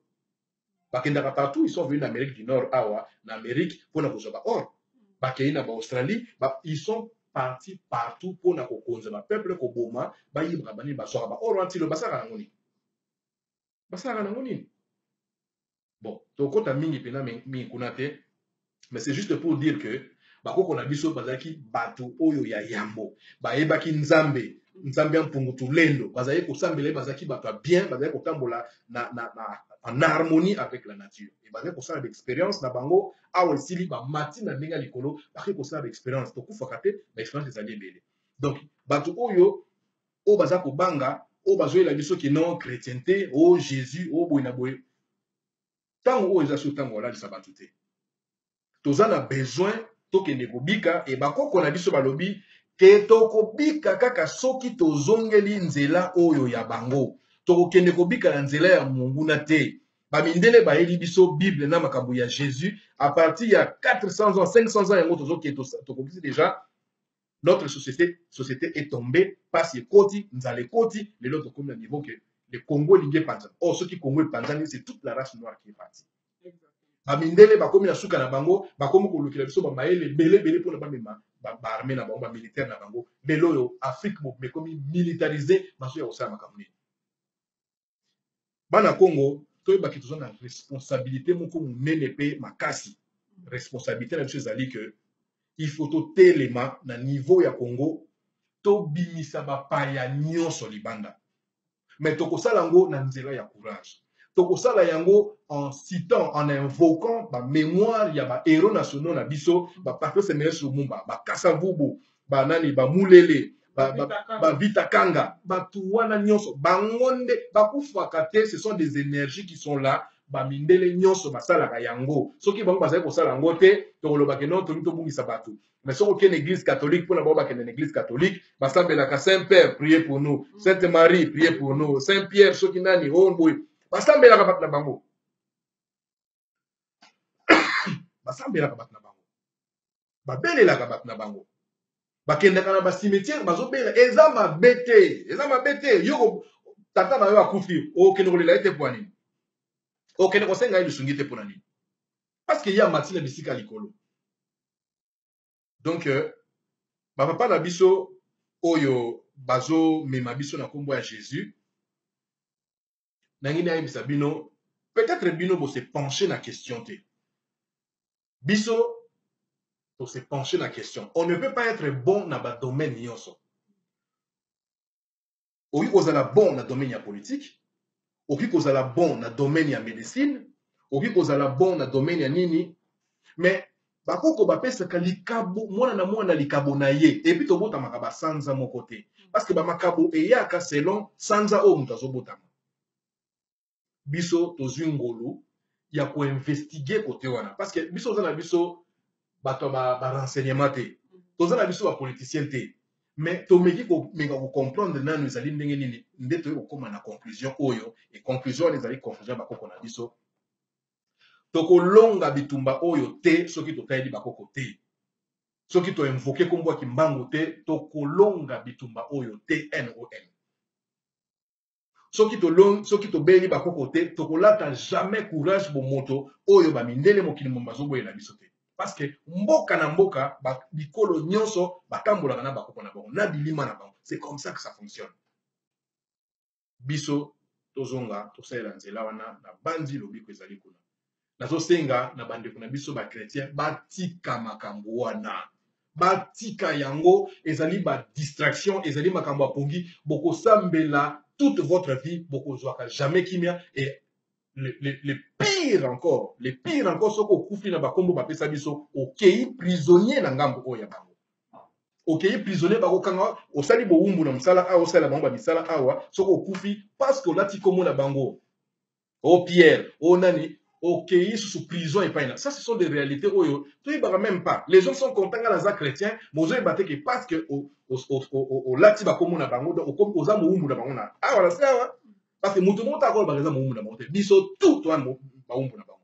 bakendaka partout ils sont venus na amérique du nord awa na amérique mpo na kozwa baor bakei na baaustralie ba, ils sont parti partout mpo na kokonza bapeuple koboma bayibaka banini bazwaka baor wana ti lelo basalaka yango nini basalaka nango nini bon tokota mingi mpena mingi kuna te mais c'est juste pour dire que bakoko na biso bazalaki bato oyo ya yambo bayebaki nzambe nzambe ya mpungu tulendo bazalaki kosambela ye bazalaki bato ya bien bazalaki kotambola na, na, na, en harmonie avec la nature e bazalaki kosala baexpérience na bango awa esili bamati na ndenge ya likolo bakei kosala baexpérience tokufaka te baexpérience ezali ebele donc bato oyo oyo baza kobanga oyo bazoyela biso ke non chretiente o oh, jésus o oh, boye na boye ntango oyo eza so ntango olalisa bato te toza na besoin tokende kobika e bakoko na biso balobi te tokobika kaka soki tozongeli nzela oyo ya bango tokokende kobika na nzela ya monguna te bamindele bayeli biso bible na makambo ya jésus a partir ya 400 ans 500 ans yango tozokende tokokisi deja notre société, société est tombée, pasi ekoti, nzala ekoti, lelo tokomi na niveau que le Congo elingi epanzana. Or, ce qui Congo epanzani, c'est toute la race noire qui est partie. bamindele bakomi na suka na bango bakomi kolukela biso bamayele ebele ebele mpona bamema baarme na bango bamilitaire na bango lelo oyo afrique mobima ekomi militarise baso ya kosala makambo nini bana congo toyeba ke toza na responsabilité moko monene mpe makasi responsabilité na biso ezali ke il faut totelema na niveau ya congo tobimisa bapaya nyonso libanda mais tokosala yango na nzela ya courage tokosala yango en citant en invoquant bamémoire ya bahéros nationaux na biso bapatrice mees lumumba bakasa vubu banani bamulele bavita kanga bato wana nyonso bango nde bakufaka te ce sont des énergies qui sont là bamindele nyonso basalaka yango soki bango bazali kosala yango te tokolobake no tolingi tobungisa bato mais soki okende église catholique mpona bango bakende na église catholique basambelaka saint père prier pour nous sainte marie prier pour nous saint pierre soki nani oyo oh, boye basambelaka bato na bango basambelaka bato na bango babelelaka bato na bango bakendaka na basimetiere bazobela eza mabe te eza mabe te yo tata na yo akufi okende kolela ye te mpo nini okende kosenga ye lisungi te mpo na nini parceke ye amati na bisika likolo donk euh, bapapa na biso oyo bazomema biso na nkombo ya jésus nangi nayebisa bino peut-être bino bose pencher na question te biso tose pencher na question on ne peut pas être bon na badomaine nyonso okoki kozala bon na domaine ya politique okoki kozala bon na domaine ya médecine okoki kozala bon na domaine ya nini mais bakoko bapesaka likabo mwana na mwana likabo na ye epuis tobotamaka basanza moko te parceke bamakabo eyaka selon sanza oyo moto azobotama biso tozwi ngolu ya koinvestige kote wana parceke biso oza na biso bato ya barenseignement te toza na biso bapoliticien te mais tomeki komeka kocomprendre nano ezali ndenge nini nde toyei kokóma na conclusion oyo e conclusion wana ezali conclusion ya bakoko na biso tokolonga bitumba oyo te soki totaleli bakoko te soki toinvoke nkombo ya kimbangu te tokolonga bitumba oyo te non soki tolongi soki tobeli bakoko te tokolata jamais courage bomoto oyo bamindele mokili moma bazoboyela biso te parce que mboka na mboka bikolo nyonso batambolaka na bakoko na bango na bilima na bango c'est comme ça que ça fonctionne biso tozonga tosalela nzela wana na banzi lobiko ezali kuna nazosenga na bandeko na biso bakretien batika makambo wana batika yango ezali badistraction ezali makambo ya pongi bokosambela toute votre vie bokozwaka jamais kimia e le, le, le pire encore le pire encore soki okufi na bakombo bapesa biso okei prisonnier na ngambo oyo ya bango okeyi prisonnier bakokanga osali bowumbu na mosala awa osalela bango bamisala awa soki okufi paske olati nkombo na bango o oh, pierre o oh, nani okeyi susu prison epai na ça ce sont des réalités oyo toyebaka même pas les gens sont content nga naza chrétien bozoyeba te ke paske olati bakombo na bango donc okomi oza mowumbu na bango na awa na se awa parce que moto moko ta akolobaka eza mowumbu na bango te biso tout toa bawumbu na bango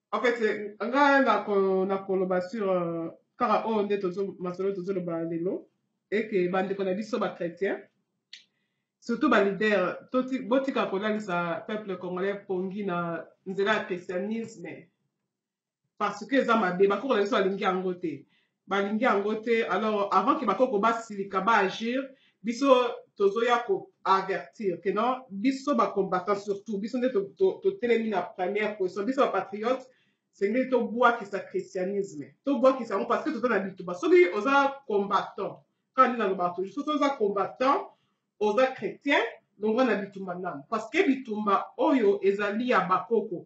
En fait, nga na ko na koloba sur euh, kaka oyo nde tozo masolo tozo loba lelo et que bandeko na biso ba chrétiens surtout ba leader toti botika kolalisa peuple congolais pongi na nzela ya christianisme parce que eza mabe bakoko na biso balingi yango te balingi yango te alors avant que bakoko basilika ba agir biso tozoya ko avertir que non biso ba combattant surtout biso nde totelemi na première position biso ba patriote sengeli tobwakisa christianisme tobwakisa yango parce que toza na bituba soki oza combattant kaka nde nalobaka toujours soki oza combattant oza chrétien longwa na bitumba nano parce que bitumba oyo ezali ya bakoko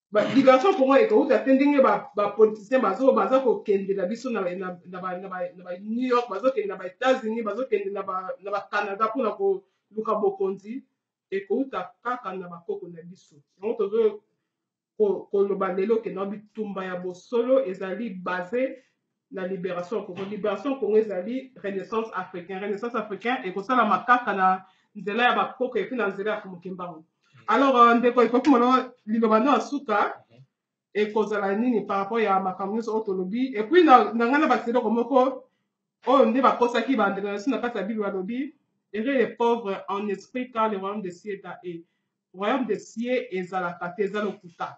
Liberation Congo ekouta te ndenge ba politiciens bazo baza kokende na biso na na na ba na ba na ba New York bazo kende na ba Etats-Unis bazo kende na ba na ba Canada pour na ko luka bokonzi ekouta kaka na bakoko na biso yango tozo koloba lelo ke na bitumba ya bosolo ezali base na liberation ya Congo. Liberation ya Congo ezali renaissance africain. Renaissance africain ekosalama kaka na nzela ya bakoko epuis na nzela ya Kimbangu. Alors euh, ndeko ekoki mona liloba no ya suka ekozala nini par rapport ya makambo nyonso oyo tolobi epuis na ngai na bakisa eloko moko oyo nde bakosaki bandeko na biso na kati ya bible balobi ere les pauvres en esprit car le royaume de cieux est à eux royaume de cieux ezalaka te eza lokuta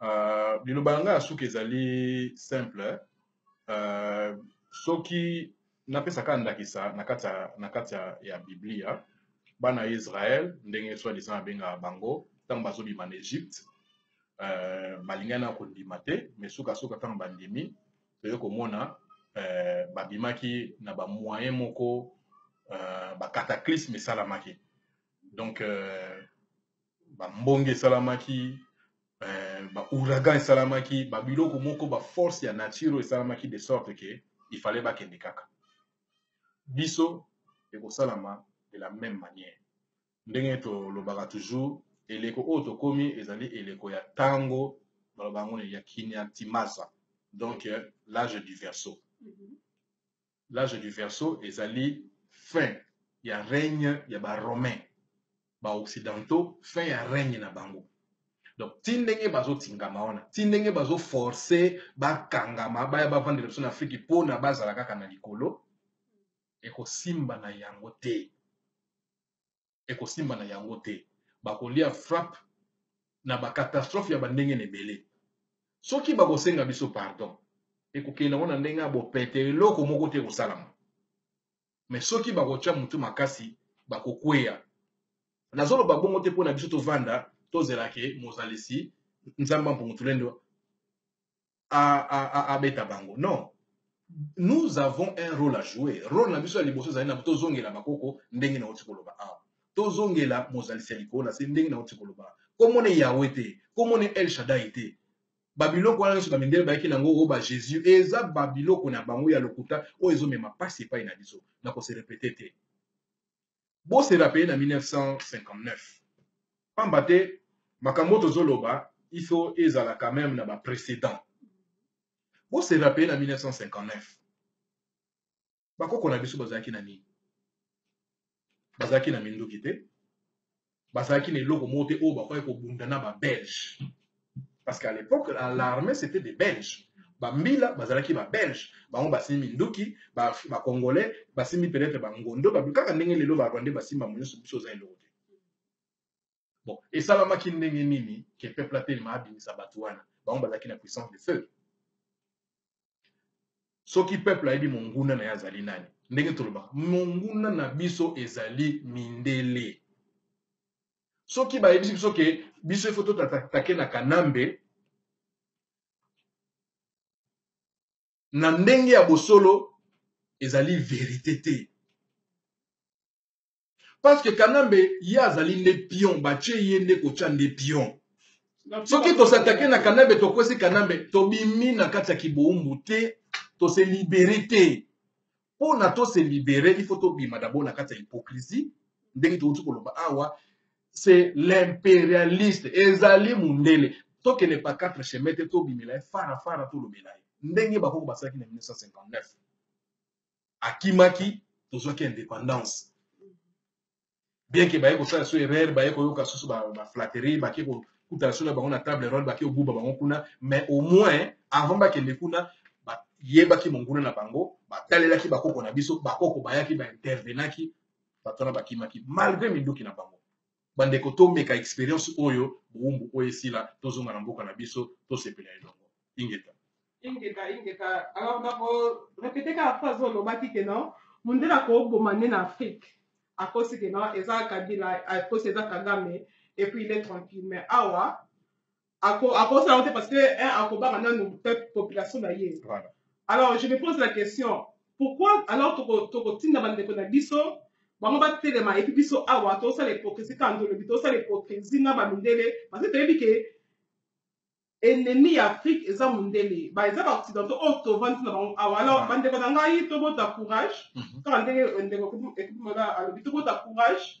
Uh, liloba na ngai ya suka ezali simple uh, soki napesaka ndakisa na kati ya, na kati ya, ya biblia bana ya israel ndenge swadisa nabengaka bango ntango bazobima na egypte uh, balingani na kondima te me sukasuka ntango bandimi toye komona uh, babimaki na bamoyen moko uh, bacataclisme esalamaki donc uh, bambonge esalamaki eh, ba ouragan esalamaki babiloko moko baforce ya nature oyo esalamaki de sorte ke ifale bakende kaka biso ekosalama de la même manière ndenge tolobaka toujours eleko oyo tokomi ezali eleko ya ntango baloba yango ya kiniantimasa donc euh, l'âge du verso mm -hmm. l'age du verso ezali fin ya règne ya ba romain ba occidentaux fin ya règne na bango donc ti ndenge bazotingama wana ti ndenge bazoforce bakangama baya bavandela biso na afriki mpona bazala kaka na likolo ekosimba na yango te ekosimba na yango te bakolia frappe na bacatastrophe ya bandenge na ebele soki bakosenga biso pardon ekokende yango na ndenge ya bopete eloko moko te ekosalama me soki bakotya motu makasi bakokweya nazoloba bongo te mpo na biso tovanda tozelake mozalisi nzambe mpo motulendo abeta bango non nous avons un rôle à jouer rôle na biso ya liboso ezali na tozongela bakoko ndenge nauti koloba awa tozongela mozalisi ya likolo na se ndenge nauti koloba awa komona yawe te komona el shadai te babiloko wana nyonso bamindele bayaki na yango o ba jésus eza babiloko na bango ya lokuta oyo ezomema mpasi epai na biso na koserepete te Bo se rappeler na 1959. Pamba te makambo oyo tozo loba il faut ezala quand meme na ba precedents. Bo se rappeler na 1959. Ba koko na biso bazalaki na nini? Bazalaki na minduki te, bazalaki na eloko moko te oyo bakokaki kobunda na babelge parce qu'à l'époque l'armée c'était des belges bambila bazalaki babelge bango basimbi minduki bacongolais basimbi peut-être bangondo kaka ndenge lelo barwandais basimba monyoso biso oza eloko te bon esalamaki ndenge nini ke peuple atelema abimisa bato wana bango bazalaki na puissance de feu soki peuple ayebi monguna na ye azali nani ndenge tolobaka monguna na biso ezali mindele soki bayebisi biso ke biso ifo totatake na kanambe na ndenge ya bosolo ezali verite te parce que kanambe ye azali nde pion batie ye nde kotya nde pion soki tosatake na kanambe tokwesi kanambe tobimi na kati ya kiboumbu te tose libere te mpo na tose libere il faut tobima dabord na kati ya hypocrisie ndenge touti koloba awa c'est l'impérialiste ezali mundele tokende pa 4 chemin te tobimela ye fara fara tolobela ye ndenge bakoko basalaki na 1959 akimaki tozwaki indépendance bien ke baye kosala so erreur baye koyoka susu baflatterie ba bake kokutana so na bango na table ronde bake kobuba bango kuna mais au moins avant bakende kuna bayebaki monguna na bango batalelaki bakoko na biso bakoko bayaki baintervenaki bato wana bakimaki malgré minduki na bango Bandeko tomeka experience oyo bowumbu oyo esila tozonga na mboka na biso tosepela elongo. Ingeta. Ingeta ingeta alors na ko repeter kaka phrase oyo olobaki que non mundele akoboma nde na Afrique akosi que non eza Kabila akosi eza Kagame et puis il est tranquille mais awa ako akosala yango te parce que un akobaka nanu peuple population na ye Voilà. alors je me pose la question pourquoi alors toko- tokotinda bandeko na biso bango batelema epuis biso awa tosala hypocrisie kaka nde olobi tosala hypocrisie na bamindele parce que toyebi ke ennemi ya afrique eza mondele ba eza baoccidentaux oyo tovandi na bango awa alors Ouais. bandeko na ngai tobota courage Mhm. kaka ndenge ndeko ekupimaka alobi tobota courage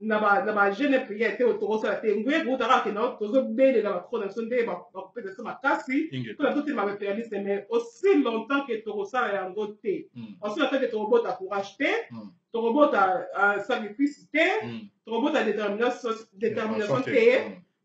na ba na ba jeune prière te otokosala te nguye kuta kaka kenda tozobelela bakoko na biso nde bakopesa biso makasi Inge. mpona totelema ba imperialiste mais aussi longtemps ke tokosala yango te Mm. ensuite atake tokobota courage te Mm. tokobota euh, sacrifice te Mm. tokobota détermination détermination te Mm.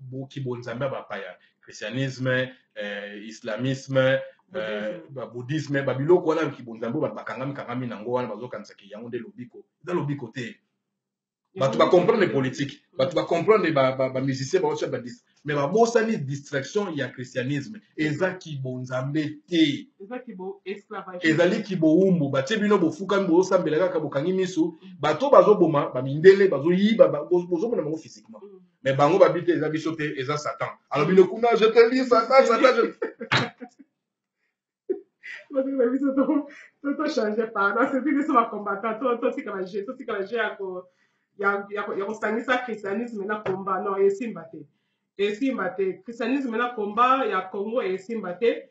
boki bonzambe ya bapaya christianisme eh, islamisme eh, babouddhisme babiloko wana yoki bonzambe bato bakangami kangami na yango wana bazokanisaki yango nde lobiko eza lobiko te bato bacomprendre politike bato bacomprendre bamusicien baosa badis mais babosani distraction ya christianisme eza kibonzambe te ezali kiboumbu batie bino bofukami bozosambela kaka bokangi miso mm. bato bazoboma bamindele bazoyiba bozomona bango physiquement mm. mais bango babi te eza biso te eza satan alobi nde kuna je te dis satan satan je... tochange pardon soki biso bacombattant totikala je totikala je ya kosangisa christianisme na comba non esimba te esimba te christianisme na comba ya congo esimba te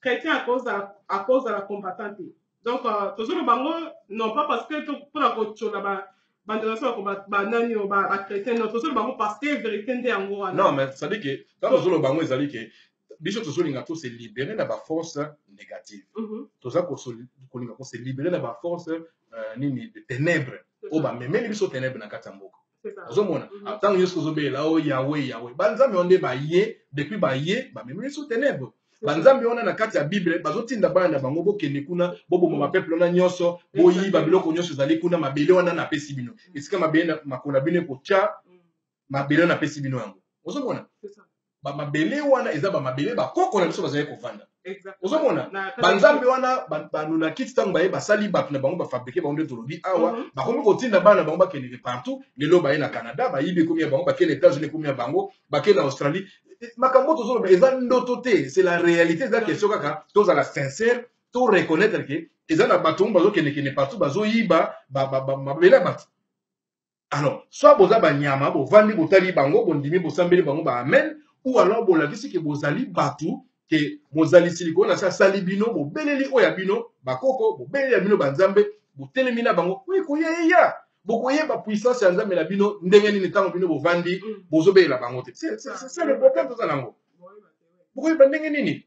chrétien akozala akozala combattant te donc euh, tozoloba yango non pas parce que mpona kotyola ba bando na biso banani oyo bachrétien non tozoloba yango parce que vérité nde yango wana non mais cestadi ke ntango tozoloba yango ezali ke biso tozolinga tose libere na baforce négative mhm. toza kolinga kose libere na baforce euh, nini de ténèbre oyo bamemeli biso ténèbre na kati ya mboka ozomona ah, ntango nyonso tozobelela o oh, yawe yawe banzambe wana nde baye depuis baye bamemi biso tenebre banzambe wana na kati ya bible bazotinda bana na bango bokende kuna boboma bapeple wana nyonso boyiba biloko nyonso ezali kuna mabele wana napesi bino esika mabele makolo ya bino ekotya mabele wana napesi bino yango ozomona bamabele wana eza bamabele bakoko na biso bazali kovanda ozomona banzambe wana banunakiti ntango baye basali bato na bango bafabrike bango nde tolobi awa mhm. bakomi kotinda bana bango bakendeke partout lelo baye na canada bayibi ekomi ya bango bakei na états-unis ekomi ya bango bakei na australie e, e, makambo tozoloba eza ndoto te c'est la réalité eza question kaka tozala sincère to reconnaître ke eza na bato yango bazokendekende partout bazoyiba mabele ya bato alors soit boza banyama bovandi botali bango bondimi bosambeli bango ba amen ou alors bolakisi ke bozali bato ke mozalisi likolo na se asali bino bobeleli oyo ya bino bakoko bobeleli ya bino banzambe botelemi na bango oyo ekoya eya bokoyeba puissance ya nzambe na bino ndenge nini ntango bino bovandi mm. bozobelela bango te c'est le problème toza nango bokoyeba ndenge nini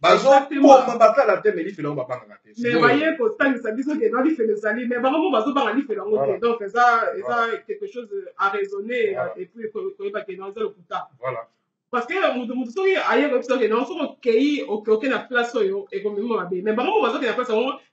bazoboma bakala te me lifelo yango babangaka te me baye kotangisa biso ke non lifelo ezali me bango mo bazobanga lifelo yango te donc eza eza quelque chose à raisonner et puis koyeba ke non eza lokuta voilà parce que moto moto soki aye koyebisa oke non soki okei okeoke na place oyo ekomema mabe me bango mo bazokenda place yango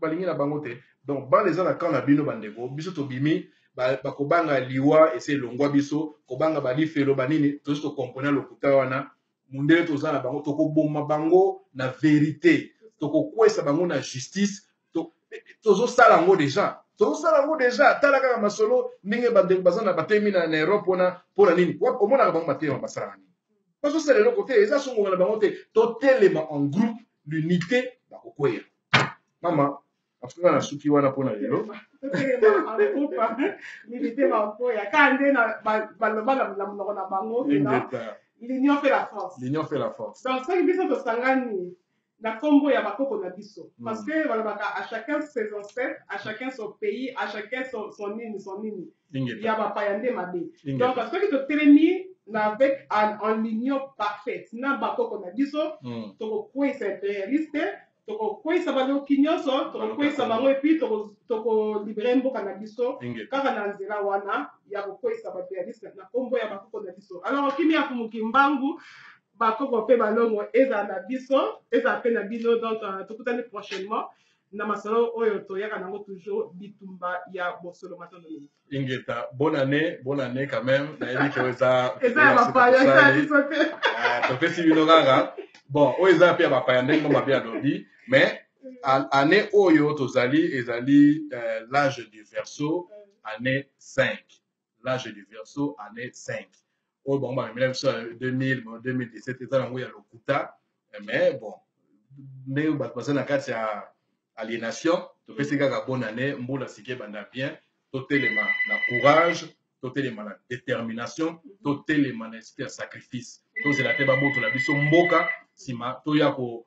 balingi na bango te donc bana eza na camp na bino bandeko biso tobimi bakobanga ba liwa esi elongwa biso kobanga balifelo banini tozi tokompona lokuta wana mundele toza na bango tokoboma bango na verite tokokwesa bango na justice tozosala to yango deja tozosala yango deja tala kaka masolo ndenge bandeko baza na batemi na, na europe wana mpo na nini omonaka bango matema basalaka nini bazosala eloko te eza songonga na bango te totelema en groupe l'unité bakokweya mama afuka na suki wana mpo na lelo l'union fait la force l'union fait la force donc soki biso tosangani na nkombo ya bakoko na biso hmm. parce que balobaka à chacun ses ancêtres à chacun son pays à chacun son, son nini son nini Ingeta. ya bapaya nde mabe Ingeta. donc soki totelemi na avec en, en union parfaite na bakoko na biso Mm. tokokweyisa imperialiste tokokweyisa baloki nyonso tokokweyisa bango epuis tokolibere mboka na biso Ingeta. kaka na nzela wana ya kokweyisa baimperialiste na nkombo ya bakoko na biso alors kimia ya fumuki mbangu bakoko mpe balongo ezala na biso ezala mpe na bino donc euh, tokutani prochainement na masolo oyo toyaka nango toujours bitumba ya bosolo matondo mingi ingeta bonne année bonne année quand même nayebi ke eza eza ya bapaya eza ya biso te ah, topesi bino kaka bon oyo eza mpe ya bapaya ndenge moko mabe alobi mais année oyo tozali ezali euh, l'âge du verso année 5 l'âge du verseau année 5 oyo bango bamemela biso ya 2000 2017 eza nango ya lokuta eh, mais bon ndenge bato baza na kati ya aliénation topesi mm. kaka bonne année mbula sika ebanda bien totelema na courage totelema na détermination mm-hmm. totelema na esprit ya sacrifice tozela te babotola biso mboka nsima toya ko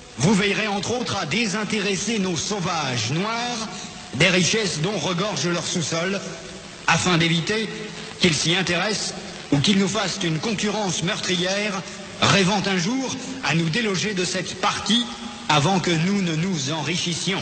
vous veillerez entre autres à désintéresser nos sauvages noirs des richesses dont regorge leur sous-sol, afin d'éviter qu'ils s'y intéressent ou qu'ils nous fassent une concurrence meurtrière, rêvant un jour à nous déloger de cette partie avant que nous ne nous enrichissions.